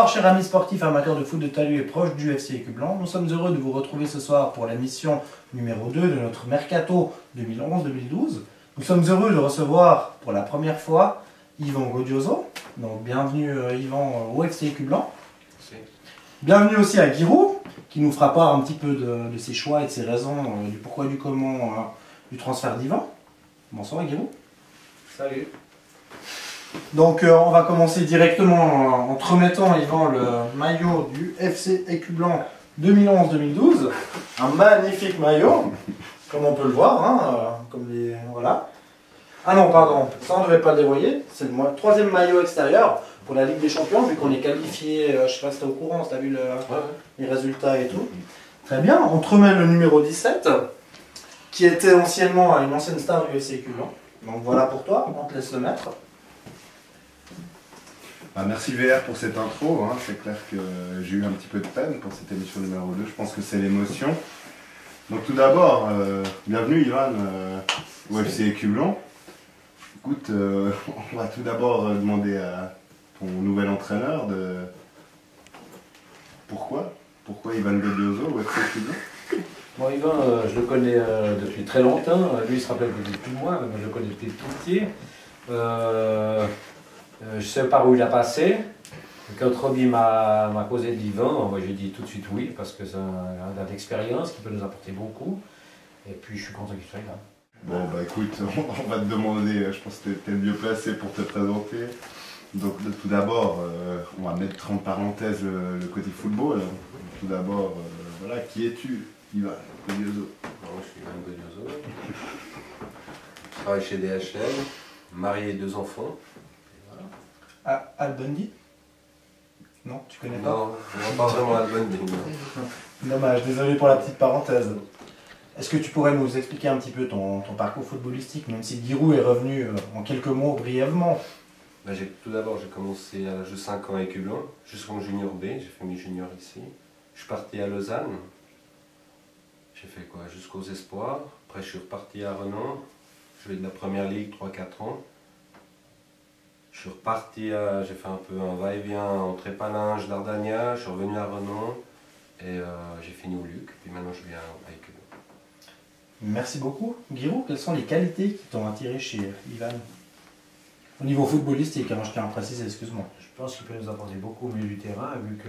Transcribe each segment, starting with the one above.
Bonsoir chers amis sportifs amateurs de foot de talus et proches du FC Écublanc. Nous sommes heureux de vous retrouver ce soir pour la mission numéro 2 de notre Mercato 2011-2012. Nous sommes heureux de recevoir pour la première fois Yvan Godioso. Donc bienvenue euh, Yvan au FC Écublanc. Bienvenue aussi à Giroud qui nous fera part un petit peu de, de ses choix et de ses raisons, euh, du pourquoi du comment euh, du transfert d'Yvan. Bonsoir Giroud. Salut. Donc euh, on va commencer directement en te remettant Yvan le maillot du FC Écublanc 2011-2012. Un magnifique maillot, comme on peut le voir, hein, euh, comme les voilà. Ah non, pardon, ça on ne devait pas le dévoyer. C'est le troisième maillot extérieur pour la Ligue des Champions, vu qu'on est qualifié, euh, je sais pas si t'es au courant, si t'as vu le- les résultats et tout. Très bien, on te remet le numéro 17, qui était anciennement une ancienne star du FC Écublanc. Donc voilà pour toi, on te laisse le mettre. Ah, merci VR pour cette intro. hein. C'est clair que j'ai eu un petit peu de peine pour cette émission numéro 2. Je pense que c'est l'émotion. Donc tout d'abord, euh, bienvenue Ivan euh, au FC Écublanc. Écoute, euh, on va tout d'abord euh, demander à ton nouvel entraîneur de pourquoi Pourquoi Ivan Godioso au FC Écublanc Bon, Yvan, euh, je le connais euh, depuis très longtemps. Lui, il se rappelle peut-être plus de moi, mais je le connais depuis tout petit. Euh, je sais par où il a passé. Quand Roby m'a m'a causé d'Yvan, moi j'ai dit tout de suite oui, parce que c'est un gars d'expérience qui peut nous apporter beaucoup. Et puis je suis content qu'il soit là. Bon bah écoute, on va te demander, euh, je pense que t'es le mieux placé pour te présenter. Donc tout d'abord, euh, on va mettre en parenthèse le, le côté football. Tout d'abord, euh, voilà, qui es-tu Ivan Godioso Bon, je suis Ivan Godioso. Je travaille chez DHL, marié et deux enfants. Voilà. Ah, Al Bundy Non, tu connais pas Non, non, pas vraiment à ligne. Dommage, désolé pour la petite parenthèse. Est-ce que tu pourrais nous expliquer un petit peu ton, ton parcours footballistique, même si Giroud est revenu euh, en quelques mots brièvement? Bah, j'ai- tout d'abord, j'ai commencé à l'âge de 5 ans avec Hublin, jusqu'en junior B. J'ai fait mes juniors ici. Je suis parti à Lausanne. J'ai fait quoi? Jusqu'aux espoirs. Après, je suis reparti à Renan. Je vais de la première ligue 3-4 ans. Je suis reparti à. J'ai fait un peu un va-et-vient entre Épalinges, Dardania. Je suis revenu à Renan. Et euh, j'ai fini au Luc. Puis maintenant, je viens avec Hublin. Merci beaucoup. Giroud, quelles sont les qualités qui t'ont attiré chez Ivan? Au niveau footballistique, hein, je tiens à préciser, excuse-moi. Je pense qu'il peut nous apporter beaucoup au milieu du terrain, vu que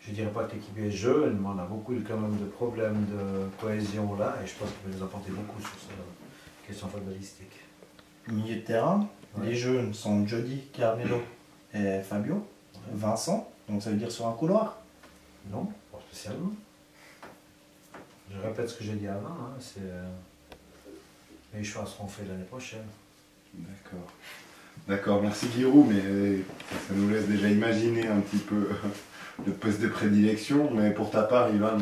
je ne dirais pas que l'équipe est jeune, mais on a beaucoup quand même de problèmes de cohésion là, et je pense qu'il peut nous apporter beaucoup sur cette question footballistique. Milieu de terrain, Ouais. les jeunes sont Jody, Carmelo et Fabio. Vincent, donc ça veut dire sur un couloir. Non, pas spécialement. Je répète ce que j'ai dit avant, hein, c'est. euh, les choix seront faits l'année prochaine. D'accord. D'accord, merci Giroud, mais euh, ça nous laisse déjà imaginer un petit peu euh, le poste de prédilection. Mais pour ta part, Ivan,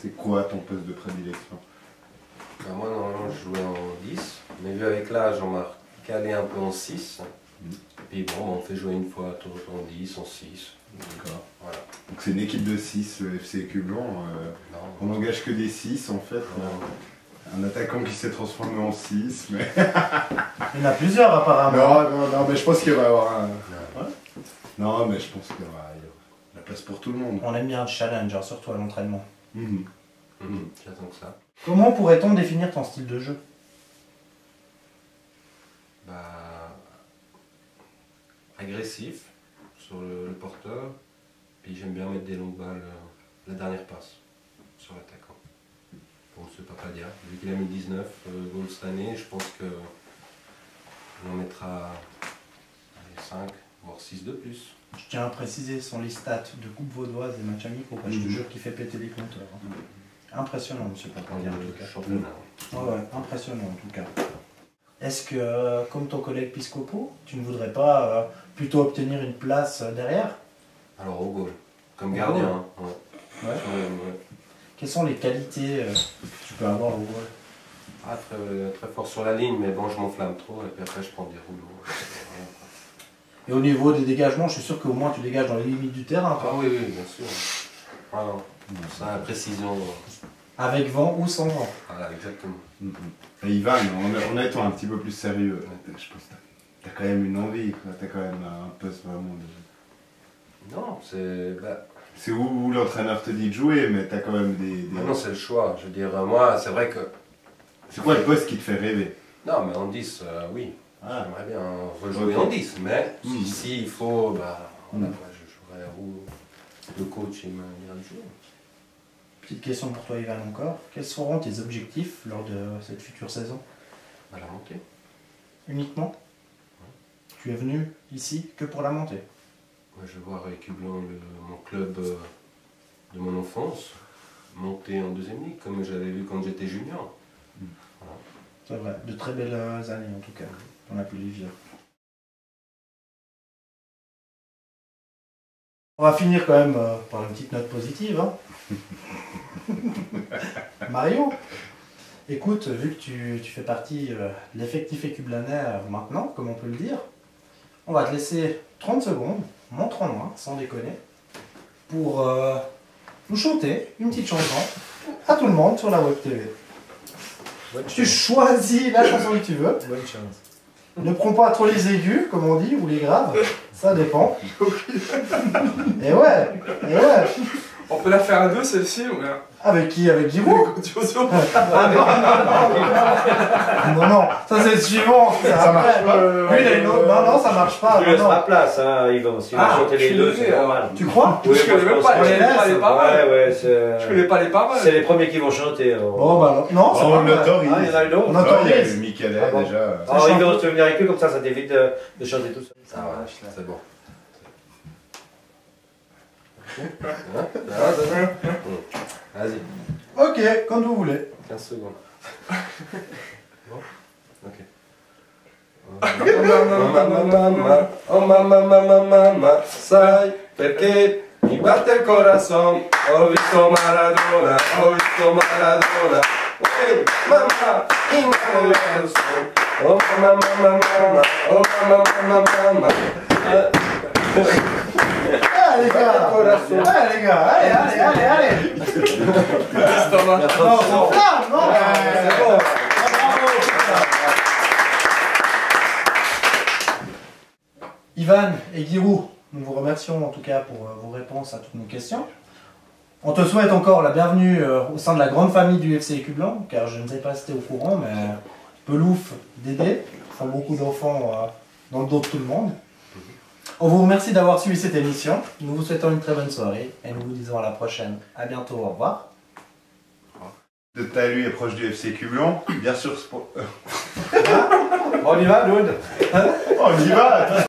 c'est- quoi ton poste de prédilection? Bah, moi, normalement, je jouais en 10, mais vu avec l'âge, on m'a calé un peu en 6. Mhm. Puis bon, on fait jouer une fois tout en 10, en 6. D'accord. Voilà. Donc c'est une équipe de 6, le FC Cublan. euh, on n'engage que des 6 en fait. non. Un attaquant qui s'est transformé en 6. Mais... Il y en a plusieurs apparemment. Non, non, non, mais je pense qu'il va y avoir un. Non. Non, mais je pense qu'il y aura la place pour tout le monde. On aime bien le challenge, hein, surtout à l'entraînement. Mhm. Mhm, J'attends que ça. Comment pourrait-on définir ton style de jeu? Agressif sur le, le porteur. Puis j'aime bien mettre des longues balles, euh, la dernière passe sur l'attaquant. Pas pas dire. Vu qu'il a mis 19 euh, goals cette année, je pense que on en mettra allez, 5, voire 6 de plus. Je tiens à préciser son les stats de coupe vaudoise et match amicaux, je te Mhm. jure qu'il fait péter les compteurs. hein. Impressionnant, monsieur Papandier, en tout cas. championnat. Ouais, impressionnant en tout cas. Est-ce que, euh, comme ton collègue Piscopo, tu ne voudrais pas euh, plutôt obtenir une place euh, derrière? Alors au goal, comme Au gardien. goal. hein, ouais. Quelles sont les qualités que tu peux avoir au goal? Ah, très, très fort sur la ligne, mais bon, je m'enflamme trop et puis après je prends des rouleaux. Et au niveau des dégagements, je suis sûr qu'au moins tu dégages dans les limites du terrain, Ah oui, oui, bien sûr. Voilà. Ça, la précision. Avec vent ou sans vent. Voilà, exactement. Et Ivan, en, en étant un petit peu plus sérieux, je pense que t'as- quand même une envie, t'as quand même un poste vraiment de. Non, c'est. bah, C'est où, où l'entraîneur te dit de jouer, mais t'as quand même des. des- ah non, c'est le choix. Je veux dire, moi, c'est vrai que. C'est quoi le poste qui te fait rêver? Non, mais en 10, euh, oui. Ah. J'aimerais bien rejouer en 10, mais si, si il faut, bah, moi, je jouerai où le coach il me dira de jouer. Petite question pour toi, Ivan, encore. Quels seront tes objectifs lors de cette future saison? À la montée. Uniquement? Tu es venu ici que pour la montée? Moi, je vais voir avec le- mon club euh, de mon enfance monter en deuxième ligue, comme j'avais vu quand j'étais junior. C'est vrai, de très belles années en tout cas. On a pu les vivre. On va finir quand même euh, par une petite note positive. hein. Mario, écoute, vu que tu, tu fais partie euh, de l'effectif écublanais maintenant, comme on peut le dire, on va te laisser 30 secondes, montre en main, sans déconner, pour euh, nous chanter une petite chanson à tout le monde sur la web TV. Bonne Tu chance. choisis la chanson que tu veux. Bonne chance. Ne prends pas trop les aigus, comme on dit, ou les graves. Ça dépend. Et ouais, et ouais. On peut la faire à deux celle-ci ou bien? Avec qui? Avec Giroud Non, non, ça c'est le suivant. Ça marche pas. Lui, il a une autre. Non, non, ça marche pas. Tu Non, laisses non. ma place, hein, Yvan. Si Ah, vous les deux, c'est alors. normal. Tu crois? Oui, Je connais même pas, on les pas laisse. les paroles. Ouais, ouais, c'est. Je connais pas les paroles. C'est les premiers qui vont chanter. alors. Bon, bah alors. Non, Oh, ça on va. l'autorise. Ah, il y en a une autre On Ah, il y a eu Michael Ah déjà. Ah, C'est Yvan, tu veux venir avec eux, comme ça, ça t'évite de, de chanter tout seul. Ça va, c'est bon. Hein Ah, ça va Hum. Vas-y, Ok, comme vous voulez. 15 secondes. Bon Ok. Oh mamma mamma, mamma sai perché mi batte il corazon, ho visto Maradona, ho visto Maradona, Ehi, mamma, in son, oh mamma mamma mamma, oh mamma mamma mamma, Ah, les gars. Allez, allez, allez, allez. Thomas. Non, non. c'est bon. Ivan et Giroud, nous vous remercions en tout cas pour euh, vos réponses à toutes nos questions. On te souhaite encore la bienvenue euh, au sein de la grande famille du FC Écu Blanc, car je ne sais pas si tu es au courant, mais Pelouf, Dédé font beaucoup d'enfants euh, dans le dos de tout le monde. On vous remercie d'avoir suivi cette émission. Nous vous souhaitons une très bonne soirée et nous vous disons à la prochaine. À bientôt, au revoir. De ta lui est proche du FC Cublon. Bien sûr, spo- On y va, Loud? On y va